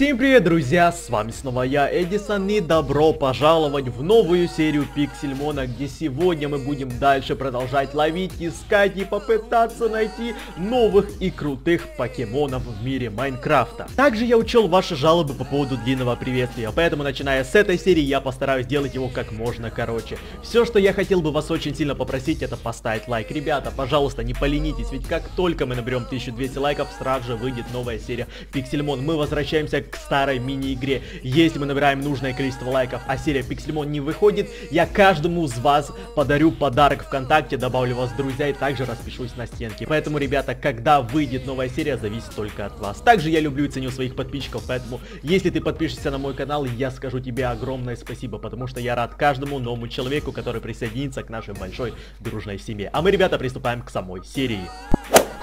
Всем привет, друзья! С вами снова я, Эдисон, и добро пожаловать в новую серию Пиксельмона, где сегодня мы будем дальше продолжать ловить, искать и попытаться найти новых и крутых покемонов в мире Майнкрафта. Также я учел ваши жалобы по поводу длинного приветствия, поэтому начиная с этой серии я постараюсь сделать его как можно короче. Все, что я хотел бы вас очень сильно попросить, это поставить лайк. Ребята, пожалуйста, не поленитесь, ведь как только мы наберем 1200 лайков, сразу же выйдет новая серия Пиксельмон. Мы возвращаемся к старой мини-игре. Если мы набираем нужное количество лайков, а серия Пиксельмон не выходит, я каждому из вас подарю подарок ВКонтакте, добавлю вас в друзья и также распишусь на стенке. Поэтому, ребята, когда выйдет новая серия, зависит только от вас. Также я люблю и ценю своих подписчиков, поэтому, если ты подпишешься на мой канал, я скажу тебе огромное спасибо, потому что я рад каждому новому человеку, который присоединится к нашей большой дружной семье. А мы, ребята, приступаем к самой серии.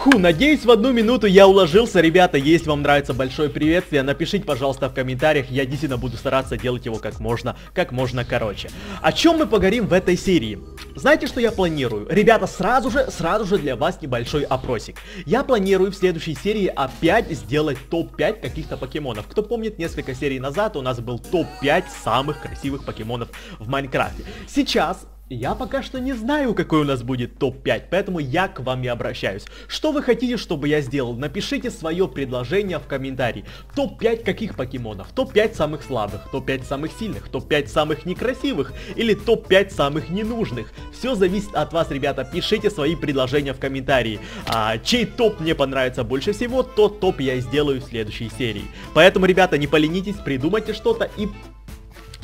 Фу, надеюсь в одну минуту я уложился, ребята, если вам нравится большое приветствие, напишите, пожалуйста, в комментариях, я действительно буду стараться делать его как можно, как можно короче. О чем мы поговорим в этой серии? Знаете, что я планирую? Ребята, сразу же, сразу же для вас небольшой опросик. Я планирую в следующей серии опять сделать топ-5 каких-то покемонов. Кто помнит, несколько серий назад у нас был топ-5 самых красивых покемонов в Майнкрафте. Сейчас я пока что не знаю, какой у нас будет топ-5, поэтому я к вам и обращаюсь. Что вы хотите, чтобы я сделал? Напишите свое предложение в комментарии. Топ-5 каких покемонов? Топ-5 самых слабых, топ-5 самых сильных, топ-5 самых некрасивых или топ-5 самых ненужных. Все зависит от вас, ребята. Пишите свои предложения в комментарии. А, чей топ мне понравится больше всего, тот топ я сделаю в следующей серии. Поэтому, ребята, не поленитесь, придумайте что-то и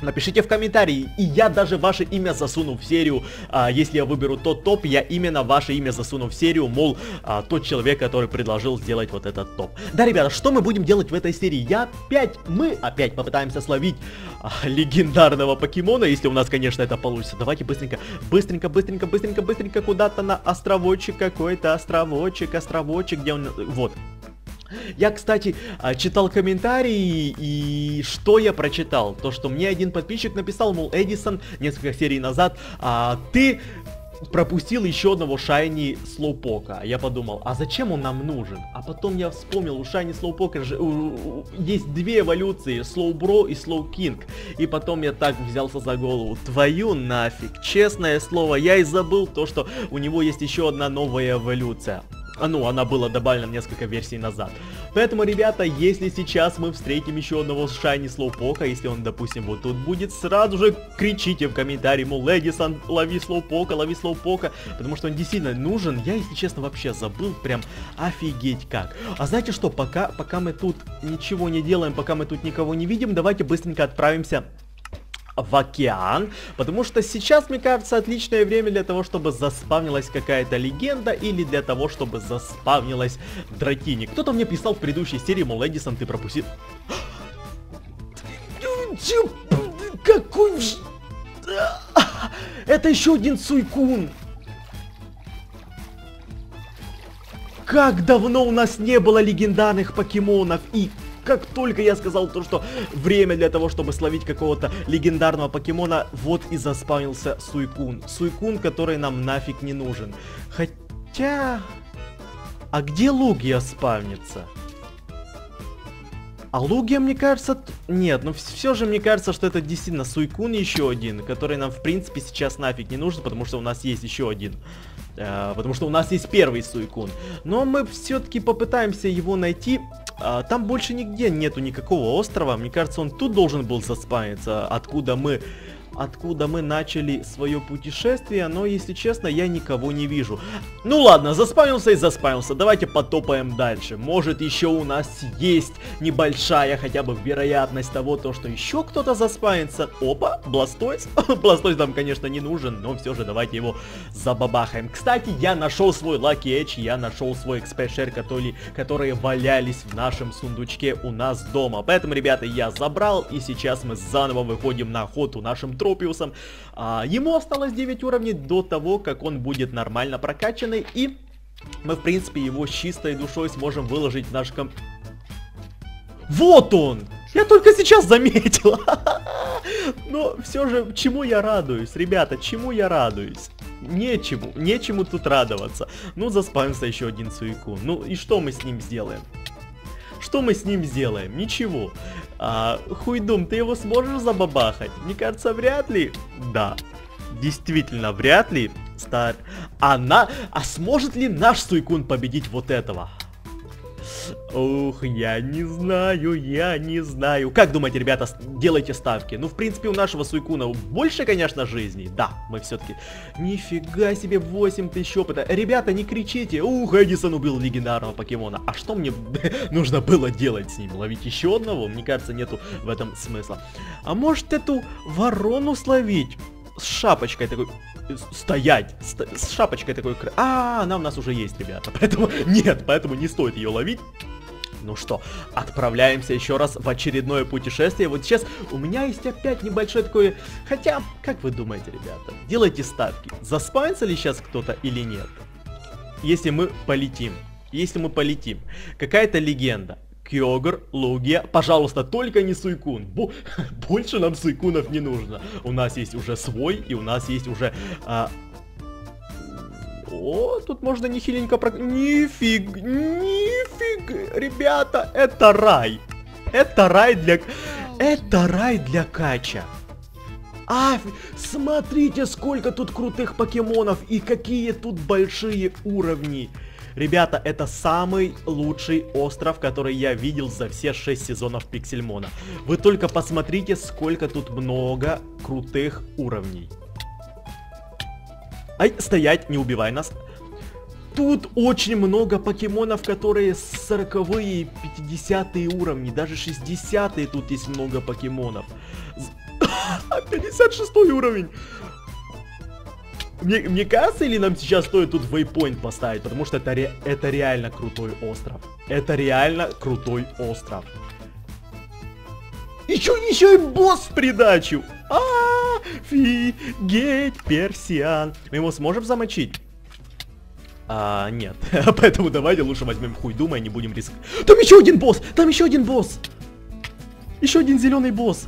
Напишите в комментарии, и я даже ваше имя засуну в серию, а, если я выберу тот топ, я именно ваше имя засуну в серию, мол, а, тот человек, который предложил сделать вот этот топ. Да, ребята, что мы будем делать в этой серии? Я опять, мы опять попытаемся словить а, легендарного покемона, если у нас, конечно, это получится. Давайте быстренько, быстренько, быстренько, быстренько, быстренько куда-то на островочек какой-то, островочек, островочек, где он, вот, я, кстати, а, читал комментарии, и что я прочитал? То, что мне один подписчик написал, мол, Эдисон, несколько серий назад, а, ты пропустил еще одного Шайни Слоупока. Я подумал, а зачем он нам нужен? А потом я вспомнил, у Шайни Слоупока же у, у, есть две эволюции, Слоубро и Слоукинг. И потом я так взялся за голову, твою нафиг, честное слово, я и забыл то, что у него есть еще одна новая эволюция. А ну, она была добавлена несколько версий назад. Поэтому, ребята, если сейчас мы встретим еще одного Шайни Слоупока, если он, допустим, вот тут будет, сразу же кричите в комментарии, мол, Эдисон, лови Слоупока, лови Слоупока, потому что он действительно нужен. Я, если честно, вообще забыл, прям офигеть как. А знаете что, пока, пока мы тут ничего не делаем, пока мы тут никого не видим, давайте быстренько отправимся в океан, потому что сейчас, мне кажется, отличное время для того, чтобы заспавнилась какая-то легенда или для того, чтобы заспавнилась дракини. Кто-то мне писал в предыдущей серии, мол, Эдисон, ты пропустил... Какой... Это еще один Суйкун! Как давно у нас не было легендарных покемонов и как только я сказал то, что время для того, чтобы словить какого-то легендарного покемона, вот и заспавнился Суйкун. Суйкун, который нам нафиг не нужен. Хотя... А где Лугия спавнится? А Лугия, мне кажется... Нет, ну все же мне кажется, что это действительно Суйкун еще один, который нам, в принципе, сейчас нафиг не нужен, потому что у нас есть еще один. Э, потому что у нас есть первый Суйкун. Но мы все-таки попытаемся его найти. А, там больше нигде нету никакого острова. Мне кажется, он тут должен был заспавниться, откуда мы откуда мы начали свое путешествие, но, если честно, я никого не вижу. Ну ладно, заспавнился и заспавнился, давайте потопаем дальше. Может, еще у нас есть небольшая хотя бы вероятность того, то, что еще кто-то заспавнится. Опа, Бластойс. Бластойс нам, конечно, не нужен, но все же давайте его забабахаем. Кстати, я нашел свой Lucky Edge, я нашел свой которые, которые валялись в нашем сундучке у нас дома. Поэтому, ребята, я забрал, и сейчас мы заново выходим на охоту нашим Тропиусом. А, ему осталось 9 уровней до того, как он будет нормально прокачанный. И мы, в принципе, его с чистой душой сможем выложить в наш комп... Вот он! Я только сейчас заметил. Но все же, чему я радуюсь, ребята, чему я радуюсь? Нечему, нечему тут радоваться. Ну, заспамился еще один Суикун. Ну, и что мы с ним сделаем? Что мы с ним сделаем? Ничего. А, Хуйдум, ты его сможешь забабахать? Мне кажется, вряд ли. Да. Действительно, вряд ли. Стар. Она... А сможет ли наш Суйкун победить вот этого? Ух, я не знаю, я не знаю. Как думаете, ребята, делайте ставки? Ну, в принципе, у нашего Суйкуна больше, конечно, жизней. Да, мы все-таки... Нифига себе, 8 тысяч опыта. Ребята, не кричите. Ух, Эдисон убил легендарного покемона. А что мне нужно было делать с ним? Ловить еще одного? Мне кажется, нету в этом смысла. А может эту ворону словить? С шапочкой такой стоять с шапочкой такой. А, она у нас уже есть, ребята. Поэтому нет, поэтому не стоит ее ловить. Ну что, отправляемся еще раз в очередное путешествие. Вот сейчас у меня есть опять небольшое такое... Хотя, как вы думаете, ребята, делайте ставки. Заспавнится ли сейчас кто-то или нет? Если мы полетим. Если мы полетим. Какая-то легенда. Кёгр, Лугия, пожалуйста, только не Суйкун. Бо больше нам Суйкунов не нужно. У нас есть уже свой, и у нас есть уже... А... О, тут можно нехиленько про... Нифиг, нифиг, ребята, это рай. Это рай для... Это рай для Кача. А, смотрите, сколько тут крутых покемонов и какие тут большие уровни. Ребята, это самый лучший остров, который я видел за все 6 сезонов Пиксельмона. Вы только посмотрите, сколько тут много крутых уровней. Ай, стоять, не убивай нас. Тут очень много покемонов, которые 40-е, 50-е уровни, даже 60-е тут есть много покемонов. 56 уровень. Мне, мне кажется, или нам сейчас стоит тут вейпоинт поставить, потому что это, ре, это реально крутой остров. Это реально крутой остров. Еще, еще и босс в придачу. А, офигеть, персиан. Мы его сможем замочить? А, нет. Поэтому давайте лучше возьмем хуй думай, не будем рисковать. Там еще один босс! Там еще один босс! Еще один зеленый босс!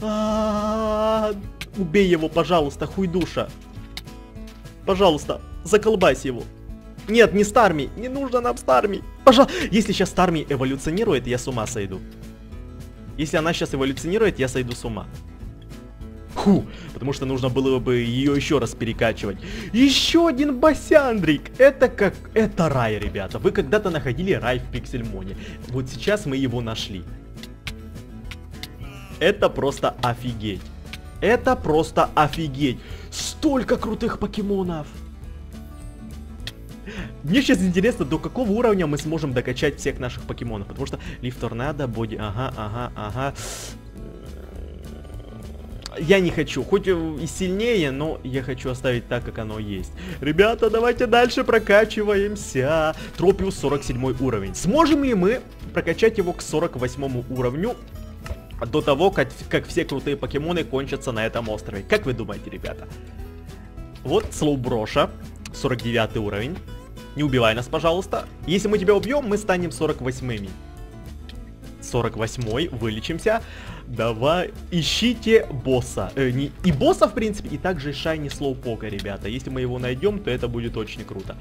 А -а -а, убей его, пожалуйста, хуй душа. Пожалуйста, заколбась его. Нет, не Старми. Не нужно нам Старми. Пожалуйста. Если сейчас Старми эволюционирует, я с ума сойду. Если она сейчас эволюционирует, я сойду с ума. Фу, потому что нужно было бы ее еще раз перекачивать. Еще один Басяндрик. Это как... Это рай, ребята. Вы когда-то находили рай в Пиксельмоне. Вот сейчас мы его нашли. Это просто офигеть. Это просто офигеть. Столько крутых покемонов. Мне сейчас интересно, до какого уровня мы сможем докачать всех наших покемонов. Потому что Лифт Торнадо, Боди... Ага, ага, ага. Я не хочу, хоть и сильнее, но я хочу оставить так, как оно есть. Ребята, давайте дальше прокачиваемся. Тропиус 47 уровень. Сможем ли мы прокачать его к 48 уровню? До того, как, как все крутые покемоны кончатся на этом острове. Как вы думаете, ребята? Вот Слоуброша, 49 уровень. Не убивай нас, пожалуйста. Если мы тебя убьем, мы станем 48-ми. 48 вылечимся. Давай, ищите босса. Э, не, и босса, в принципе, и также Шайни Слоупока, ребята. Если мы его найдем, то это будет очень круто.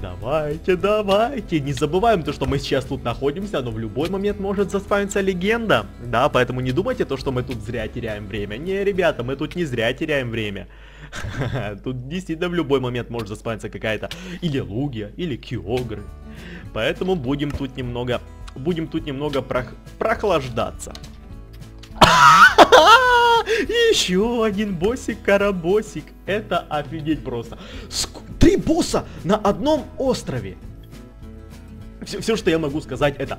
Давайте, давайте. Не забываем то, что мы сейчас тут находимся, но в любой момент может заспавниться легенда. Да, поэтому не думайте то, что мы тут зря теряем время. Не, ребята, мы тут не зря теряем время. Тут действительно в любой момент может заспавниться какая-то или Лугия, или Киогры. Поэтому будем тут немного, будем тут немного прох прохлаждаться. Еще один боссик-карабосик. Это офигеть просто. Ск Три босса на одном острове. Все, все, что я могу сказать, это...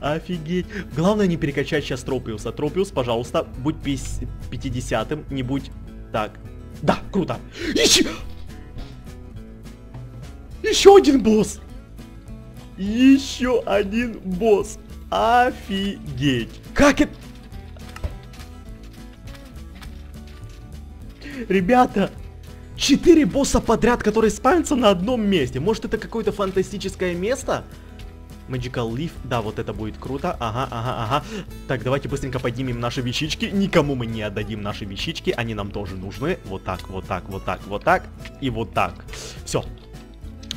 Офигеть. Главное не перекачать сейчас Тропиуса. Тропиус, пожалуйста, будь 50-м, не будь... Так. Да, круто. Еще... Еще один босс. Еще один босс. Офигеть. Как это... Ребята, Четыре босса подряд, которые спавнятся на одном месте. Может это какое-то фантастическое место? Magical Leaf, да, вот это будет круто, ага, ага, ага. Так, давайте быстренько поднимем наши вещички, никому мы не отдадим наши вещички, они нам тоже нужны. Вот так, вот так, вот так, вот так и вот так. Все.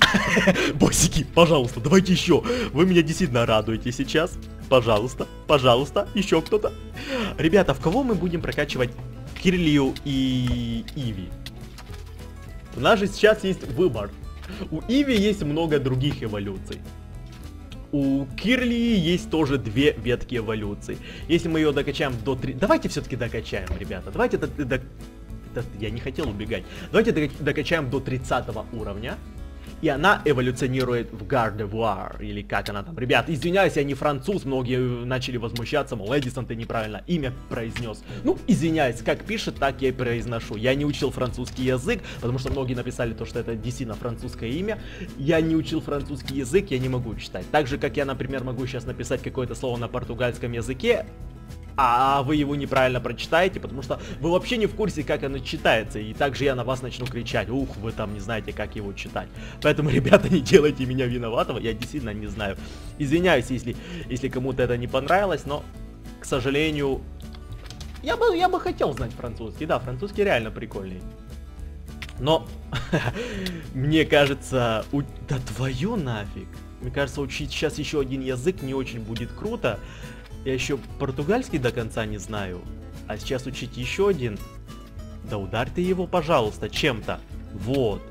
Босики, пожалуйста, давайте еще. Вы меня действительно радуете сейчас. Пожалуйста, пожалуйста, еще кто-то. Ребята, в кого мы будем прокачивать Кирлию и Иви? У нас же сейчас есть выбор. У Иви есть много других эволюций. У Кирли есть тоже две ветки эволюции. Если мы ее докачаем до 3... Давайте все-таки докачаем, ребята. Давайте... До... Я не хотел убегать. Давайте докачаем до 30 уровня и она эволюционирует в Гардевуар, или как она там. Ребят, извиняюсь, я не француз, многие начали возмущаться, мол, Эдисон, ты неправильно имя произнес. Ну, извиняюсь, как пишет, так я и произношу. Я не учил французский язык, потому что многие написали то, что это действительно французское имя. Я не учил французский язык, я не могу читать. Так же, как я, например, могу сейчас написать какое-то слово на португальском языке, а вы его неправильно прочитаете, потому что вы вообще не в курсе, как оно читается, и также я на вас начну кричать, ух, вы там не знаете, как его читать. Поэтому, ребята, не делайте меня виноватого, я действительно не знаю. Извиняюсь, если, если кому-то это не понравилось, но, к сожалению, я бы, я бы хотел знать французский, да, французский реально прикольный. Но, мне кажется, у... да твою нафиг. Мне кажется, учить сейчас еще один язык не очень будет круто. Я еще португальский до конца не знаю. А сейчас учить еще один. Да ударь ты его, пожалуйста, чем-то. Вот.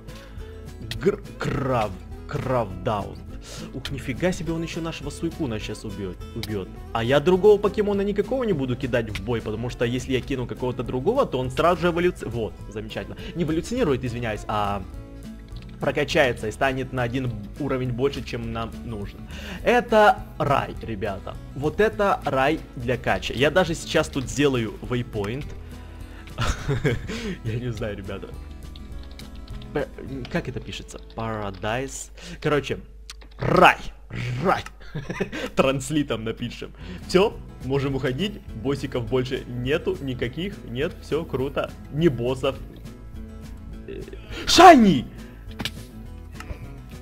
Гр крав. Кравдаун. Ух, нифига себе, он еще нашего Суйкуна сейчас убьет, убьет. А я другого покемона никакого не буду кидать в бой, потому что если я кину какого-то другого, то он сразу же эволюционирует. Вот, замечательно. Не эволюционирует, извиняюсь, а прокачается и станет на один уровень больше, чем нам нужно. Это рай, ребята. Вот это рай для кача. Я даже сейчас тут сделаю waypoint. Я не знаю, ребята. Как это пишется? Paradise. Короче, рай. Рай. Транслитом напишем. Все, можем уходить. Боссиков больше нету, никаких. Нет, все круто. Не боссов. Э, Шайни!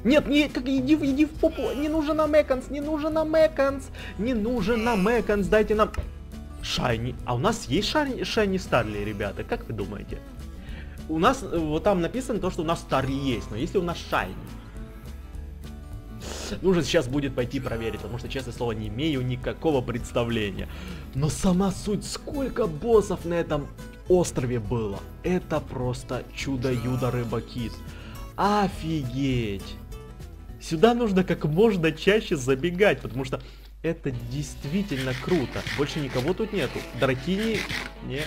Нет, не, как, иди, иди в попу, не нужен нам Эконс, не нужен нам Эконс, не нужен нам Эконс, дайте нам... Шайни, а у нас есть Шайни, Шайни Старли, ребята, как вы думаете? У нас, э, вот там написано то, что у нас Старли есть, но если у нас Шайни? Нужно сейчас будет пойти проверить, потому что, честное слово, не имею никакого представления. Но сама суть, сколько боссов на этом острове было. Это просто чудо-юдо рыбакит. Офигеть! Сюда нужно как можно чаще забегать, потому что это действительно круто. Больше никого тут нету. Дракини не,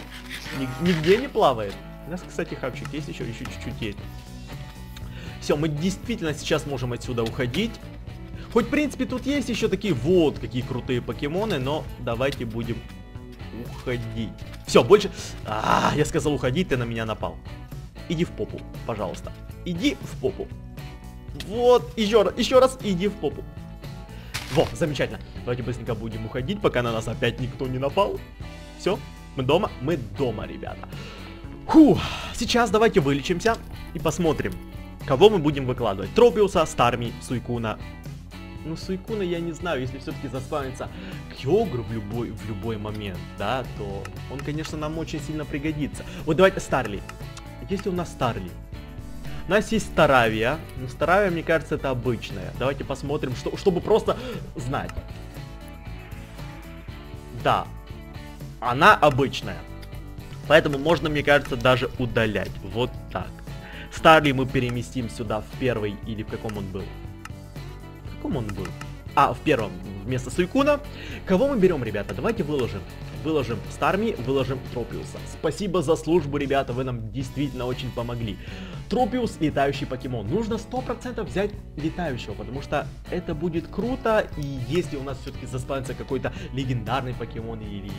ни, нигде не плавает. У нас, кстати, хапчик есть еще, еще чуть-чуть есть. Все, мы действительно сейчас можем отсюда уходить. Хоть, в принципе, тут есть еще такие вот какие крутые покемоны, но давайте будем уходить. Все, больше... А, я сказал уходить, ты на меня напал. Иди в попу, пожалуйста. Иди в попу. Вот, еще раз, еще раз, иди в попу. Во, замечательно. Давайте быстренько будем уходить, пока на нас опять никто не напал. Все, мы дома, мы дома, ребята. Фу, сейчас давайте вылечимся и посмотрим, кого мы будем выкладывать. Тропиуса, Старми, Суйкуна. Ну, Суйкуна я не знаю, если все-таки заспавнится Кьогру в любой, в любой момент, да, то он, конечно, нам очень сильно пригодится. Вот давайте Старли. Если у нас Старли, у нас есть Старавия. Но Старавия, мне кажется, это обычная. Давайте посмотрим, что, чтобы просто знать. Да, она обычная. Поэтому можно, мне кажется, даже удалять. Вот так. Старли мы переместим сюда в первый или в каком он был? В каком он был? А, в первом, вместо Суйкуна. Кого мы берем, ребята? Давайте выложим. Выложим Старми, выложим Тропиуса. Спасибо за службу, ребята, вы нам действительно очень помогли. Тропиус, летающий покемон. Нужно 100% взять летающего, потому что это будет круто, и если у нас все-таки заспавнится какой-то легендарный покемон или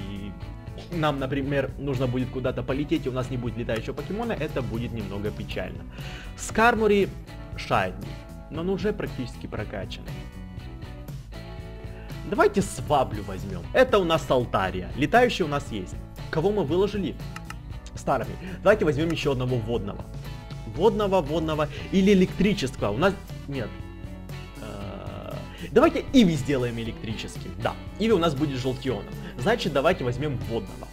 нам, например, нужно будет куда-то полететь, и у нас не будет летающего покемона, это будет немного печально. Скармури Шайни, но он уже практически прокачанный. Давайте сваблю возьмем. Это у нас Алтария. Летающий у нас есть. Кого мы выложили? Старыми. Давайте возьмем еще одного водного. Водного, водного или электрического. У нас... Нет. Э, давайте Иви сделаем электрическим. Да, Иви у нас будет желтионом. Значит, давайте возьмем водного.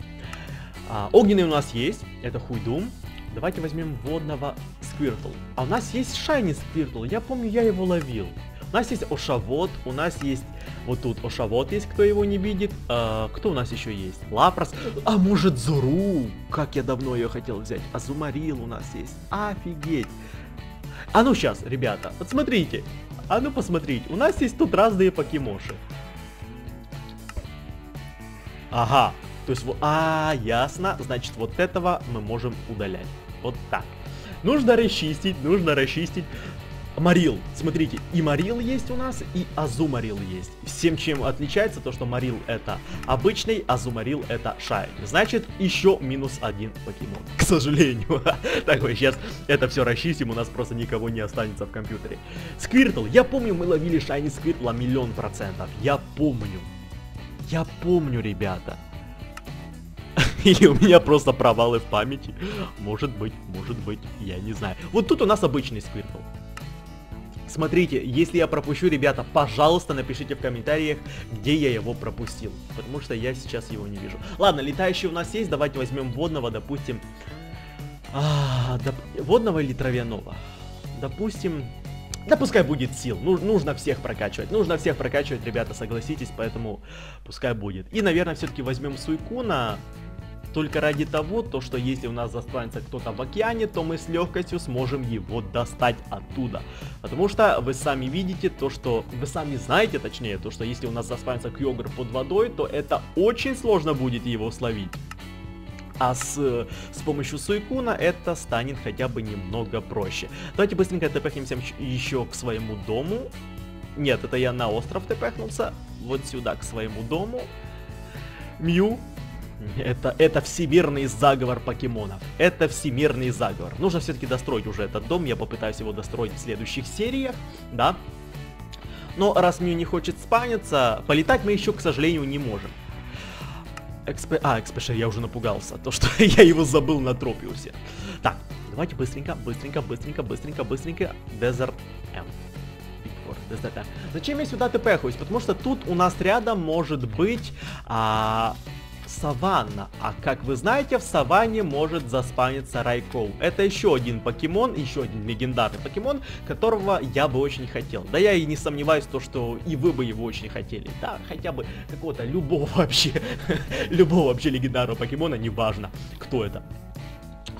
А, огненный у нас есть. Это Хуйдум. Давайте возьмем водного Сквиртл. А у нас есть Шайни Сквиртл. Я помню, я его ловил. Нас есть Ошавод, у нас есть... Вот тут Ошавод есть, кто его не видит. А, кто у нас еще есть? Лапрос. А может Зуру? Как я давно ее хотел взять. Азумарил у нас есть. Офигеть. А ну сейчас, ребята, вот смотрите. А ну посмотрите, у нас есть тут разные покемоши. Ага, то есть, а, ясно, значит, вот этого мы можем удалять. Вот так. Нужно расчистить, нужно расчистить. Марил, смотрите, и Марил есть у нас, и Азумарил есть. Всем чем отличается то, что Марил это обычный, Азумарил это Шайн. Значит, еще минус один покемон. К сожалению. Так вот, сейчас это все расчистим, у нас просто никого не останется в компьютере. Сквиртл, я помню, мы ловили Шайни Сквиртла миллион процентов. Я помню. Я помню, ребята. Или у меня просто провалы в памяти. Может быть, может быть, я не знаю. Вот тут у нас обычный Сквиртл. Смотрите, если я пропущу, ребята, пожалуйста, напишите в комментариях, где я его пропустил. Потому что я сейчас его не вижу. Ладно, летающий у нас есть. Давайте возьмем водного, допустим. А, доп... Водного или травяного? Допустим... Да пускай будет сил. Ну, нужно всех прокачивать. Нужно всех прокачивать, ребята, согласитесь. Поэтому пускай будет. И, наверное, все-таки возьмем Суйкуна только ради того, то что если у нас останется кто-то в океане, то мы с легкостью сможем его достать оттуда. Потому что вы сами видите то, что... Вы сами знаете, точнее, то, что если у нас останется Кьогр под водой, то это очень сложно будет его словить. А с, с помощью Суйкуна это станет хотя бы немного проще. Давайте быстренько тпхнемся еще к своему дому. Нет, это я на остров тпхнулся. Вот сюда, к своему дому. Мью, это, это всемирный заговор покемонов. Это всемирный заговор. Нужно все-таки достроить уже этот дом. Я попытаюсь его достроить в следующих сериях, да. Но раз мне не хочет спаниться, полетать мы еще, к сожалению, не можем. Экспе... А, Экспешер, я уже напугался. То, что я его забыл на Тропиусе. Так, давайте быстренько, быстренько, быстренько, быстренько, быстренько. Desert M. Desert M. Зачем я сюда тпхаюсь? Потому что тут у нас рядом может быть... А саванна. А как вы знаете, в саванне может заспаниться Райкоу. Это еще один покемон, еще один легендарный покемон, которого я бы очень хотел. Да я и не сомневаюсь, то, что и вы бы его очень хотели. Да, хотя бы какого-то любого вообще, любого вообще легендарного покемона, неважно, кто это.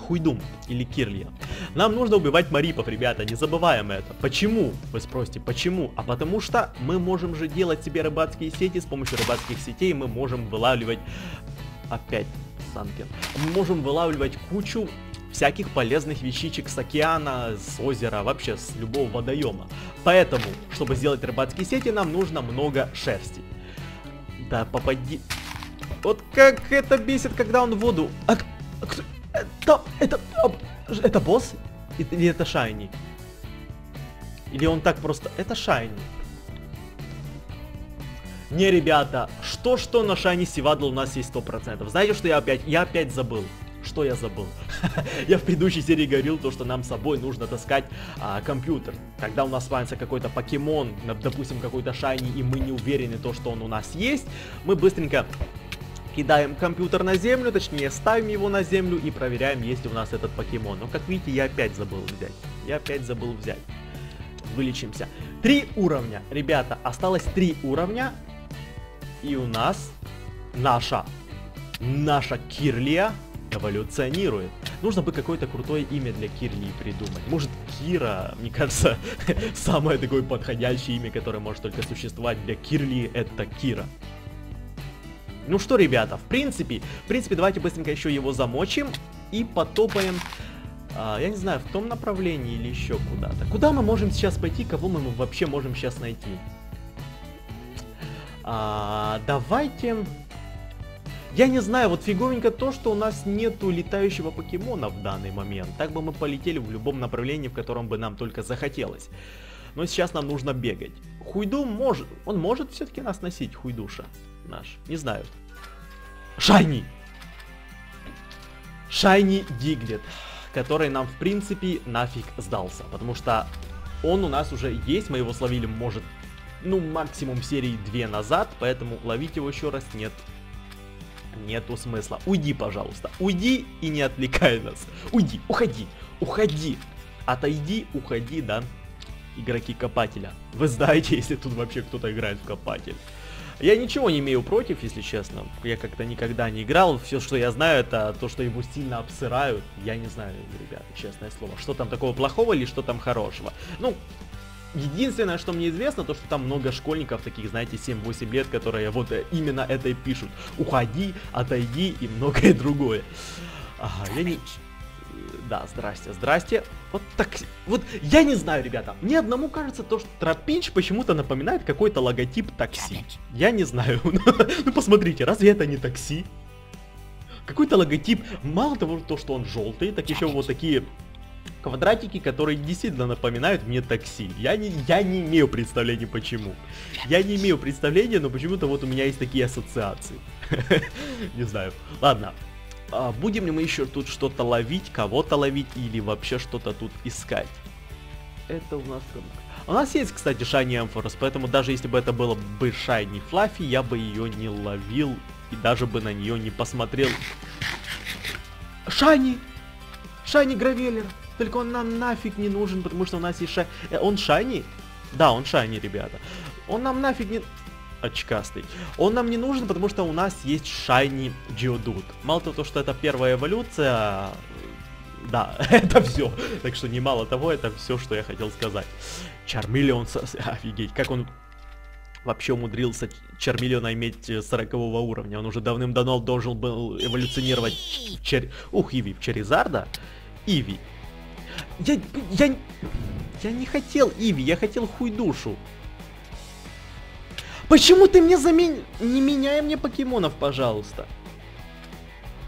Хуйдум или Кирлия. Нам нужно убивать марипов, ребята, не забываем это. Почему? Вы спросите, почему? А потому что мы можем же делать себе рыбацкие сети, с помощью рыбацких сетей мы можем вылавливать... Опять Санкен. Мы можем вылавливать кучу всяких полезных вещичек с океана, с озера, вообще с любого водоема. Поэтому, чтобы сделать рыбацкие сети, нам нужно много шерсти. Да, попади... Вот как это бесит, когда он в воду... А, кто... Это, это, это босс? Или это Шайни? Или он так просто... Это Шайни. Не, ребята, что-что на Шайни Сивадл у нас есть 100%. Знаете, что я опять... Я опять забыл. Что я забыл? я в предыдущей серии говорил, то, что нам с собой нужно таскать а, компьютер. Когда у нас останется какой-то покемон, допустим, какой-то Шайни, и мы не уверены, то, что он у нас есть, мы быстренько кидаем компьютер на землю, точнее ставим его на землю и проверяем, есть ли у нас этот покемон. Но как видите, я опять забыл взять. Я опять забыл взять. Вылечимся. Три уровня, ребята, осталось три уровня. И у нас наша, наша Кирлия эволюционирует. Нужно бы какое-то крутое имя для Кирлии придумать. Может, Кира, мне кажется, самое такое подходящее имя, которое может только существовать для Кирлии, это Кира. Ну что, ребята, в принципе, в принципе, давайте быстренько еще его замочим и потопаем, а, я не знаю, в том направлении или еще куда-то. Куда мы можем сейчас пойти, кого мы вообще можем сейчас найти? А, давайте... Я не знаю, вот фиговенько то, что у нас нету летающего покемона в данный момент. Так бы мы полетели в любом направлении, в котором бы нам только захотелось. Но сейчас нам нужно бегать. Хуйду может... Он может все-таки нас носить, Хуйдуша наш. Не знаю. Шайни! Шайни Диглет, который нам, в принципе, нафиг сдался. Потому что он у нас уже есть, мы его словили, может, ну, максимум серии 2 назад, поэтому ловить его еще раз нет нету смысла. Уйди, пожалуйста. Уйди и не отвлекай нас. Уйди, уходи, уходи. Отойди, уходи, да, игроки копателя. Вы знаете, если тут вообще кто-то играет в копатель. Я ничего не имею против, если честно. Я как-то никогда не играл. Все, что я знаю, это то, что его сильно обсырают. Я не знаю, ребята, честное слово. Что там такого плохого или что там хорошего. Ну, Единственное, что мне известно, то, что там много школьников, таких, знаете, 7-8 лет, которые вот именно это и пишут. Уходи, отойди и многое другое. Ага, я не... Да, здрасте, здрасте. Вот так, вот я не знаю, ребята. Мне одному кажется то, что Тропинч почему-то напоминает какой-то логотип такси. Я не знаю. ну посмотрите, разве это не такси? Какой-то логотип, мало того, то, что он желтый, так еще вот такие квадратики, которые действительно напоминают мне такси. Я не, я не имею представления почему. Я не имею представления, но почему-то вот у меня есть такие ассоциации. Не знаю. Ладно, а будем ли мы еще тут что-то ловить, кого-то ловить или вообще что-то тут искать? Это у нас. У нас есть, кстати, Шайни Эмфорос, поэтому даже если бы это было бы Шайни Флаффи, я бы ее не ловил и даже бы на нее не посмотрел. Шайни! Шайни Гравеллер! Только он нам нафиг не нужен, потому что у нас есть Шайни... Э, он Шайни? Да, он Шайни, ребята. Он нам нафиг не очкастый. Он нам не нужен, потому что у нас есть Shiny Geodude. Мало того, что это первая эволюция, да, это все. Так что немало того, это все, что я хотел сказать. Чармиллион, офигеть, как он вообще умудрился Чармиллиона иметь 40 уровня. Он уже давным-давно должен был эволюционировать Чер... Ух, Иви, в Черезарда? Иви. Я, я, я не хотел Иви, я хотел хуй душу. Почему ты мне замен... Не меняй мне покемонов, пожалуйста.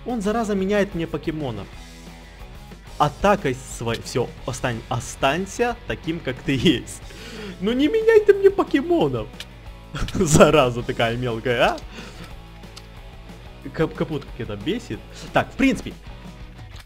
Он, зараза, меняет мне покемонов. Атакой свой... Все, остань... останься таким, как ты есть. Ну не меняй ты мне покемонов. Зараза такая мелкая, а? Капут как это бесит. Так, в принципе,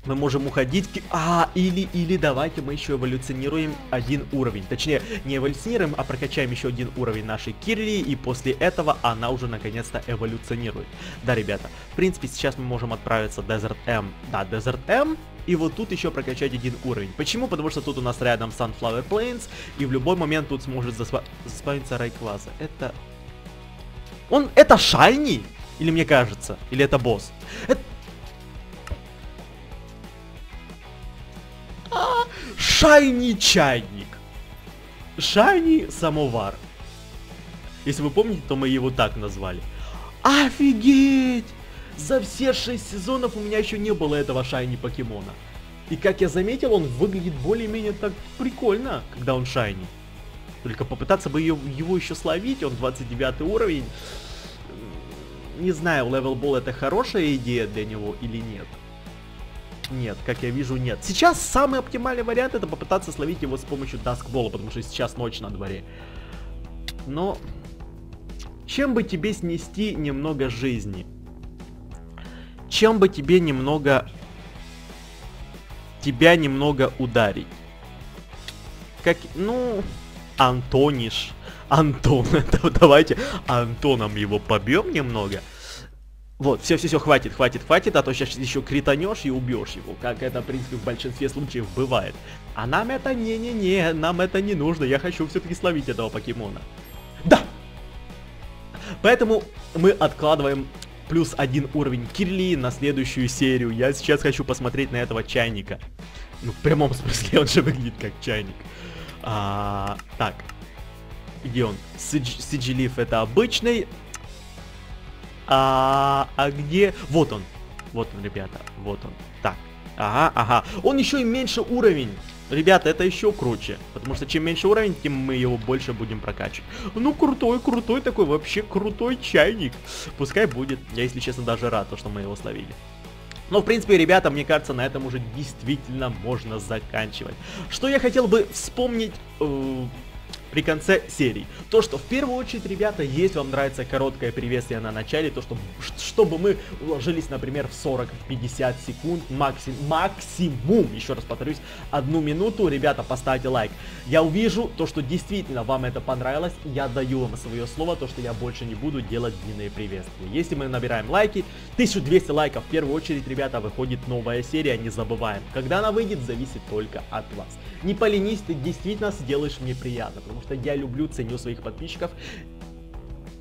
мы можем уходить... А, или, или давайте мы еще эволюционируем один уровень. Точнее, не эволюционируем, а прокачаем еще один уровень нашей Кирли, и после этого она уже наконец-то эволюционирует. Да, ребята, в принципе, сейчас мы можем отправиться Desert M. Да, Desert M, и вот тут еще прокачать один уровень. Почему? Потому что тут у нас рядом Sunflower Plains, и в любой момент тут сможет заспа заспавниться Райклаза. Это... Он... Это Шайни? Или мне кажется? Или это босс? Это... Шайни чайник. Шайни самовар. Если вы помните, то мы его так назвали. Офигеть! За все шесть сезонов у меня еще не было этого шайни покемона. И как я заметил, он выглядит более-менее так прикольно, когда он шайни. Только попытаться бы ее, его еще словить, он 29 уровень. Не знаю, Ball это хорошая идея для него или нет. Нет, как я вижу, нет. Сейчас самый оптимальный вариант это попытаться словить его с помощью таскбола, потому что сейчас ночь на дворе. Но чем бы тебе снести немного жизни? Чем бы тебе немного... Тебя немного ударить? Как... Ну... Антониш. Антон. Давайте Антоном его побьем немного. Вот, все-все-все, хватит, хватит, хватит, а то сейчас еще кританешь и убьешь его, как это, в принципе, в большинстве случаев бывает. А нам это не-не-не, нам это не нужно, я хочу все-таки словить этого покемона. Да! Поэтому мы откладываем плюс один уровень Кирли на следующую серию. Я сейчас хочу посмотреть на этого чайника. Ну, в прямом смысле, он же выглядит как чайник. А, так. Где он? Сиджелиф это обычный, а, а где... Вот он. Вот он, ребята. Вот он. Так. Ага, ага. Он еще и меньше уровень. Ребята, это еще круче. Потому что чем меньше уровень, тем мы его больше будем прокачивать. Ну, крутой, крутой такой, вообще крутой чайник. Пускай будет. Я, если честно, даже рад, то, что мы его словили. Но, в принципе, ребята, мне кажется, на этом уже действительно можно заканчивать. Что я хотел бы вспомнить... Э при конце серии. То, что в первую очередь, ребята, если вам нравится короткое приветствие на начале, то, что, чтобы мы уложились, например, в 40-50 секунд, максим, максимум, еще раз повторюсь, одну минуту, ребята, поставьте лайк. Я увижу то, что действительно вам это понравилось, я даю вам свое слово, то, что я больше не буду делать длинные приветствия. Если мы набираем лайки, 1200 лайков, в первую очередь, ребята, выходит новая серия, не забываем. Когда она выйдет, зависит только от вас. Не поленись, ты действительно сделаешь мне приятно, потому что я люблю, ценю своих подписчиков.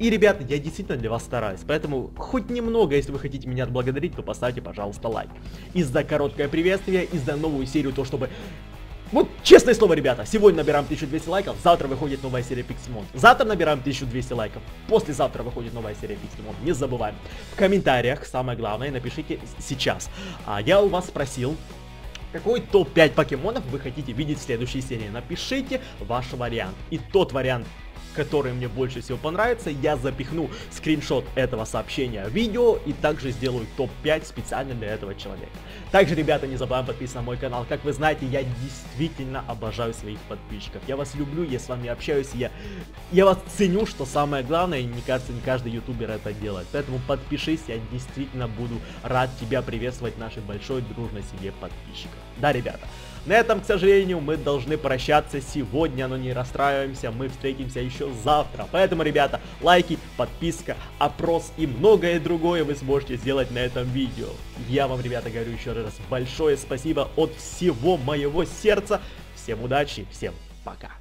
И, ребята, я действительно для вас стараюсь, поэтому хоть немного, если вы хотите меня отблагодарить, то поставьте, пожалуйста, лайк. И за короткое приветствие, и за новую серию, то чтобы... Вот, честное слово, ребята, сегодня набираем 1200 лайков, завтра выходит новая серия Pixelmon. Завтра набираем 1200 лайков, послезавтра выходит новая серия Pixelmon, не забываем. В комментариях, самое главное, напишите сейчас. А я у вас спросил, какой топ-5 покемонов вы хотите видеть в следующей серии? Напишите ваш вариант. И тот вариант, который мне больше всего понравится, я запихну скриншот этого сообщения в видео и также сделаю топ-5 специально для этого человека. Также, ребята, не забываем подписываться на мой канал. Как вы знаете, я действительно обожаю своих подписчиков. Я вас люблю, я с вами общаюсь, я, я вас ценю, что самое главное, и мне кажется, не каждый ютубер это делает. Поэтому подпишись, я действительно буду рад тебя приветствовать нашей большой дружной семье подписчиков. Да, ребята. На этом, к сожалению, мы должны прощаться сегодня, но не расстраиваемся, мы встретимся еще завтра. Поэтому, ребята, лайки, подписка, опрос и многое другое вы сможете сделать на этом видео. Я вам, ребята, говорю еще раз большое спасибо от всего моего сердца. Всем удачи, всем пока.